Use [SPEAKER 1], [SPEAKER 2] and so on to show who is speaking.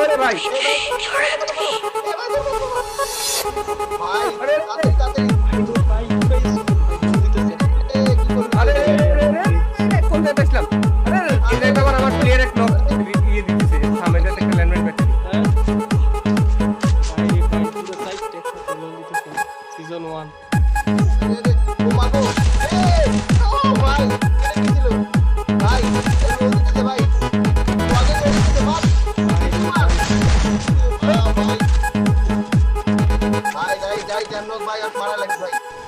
[SPEAKER 1] আরে ভাই।
[SPEAKER 2] আরে
[SPEAKER 3] Season 1.
[SPEAKER 2] ya nos vayan para la X-Ray.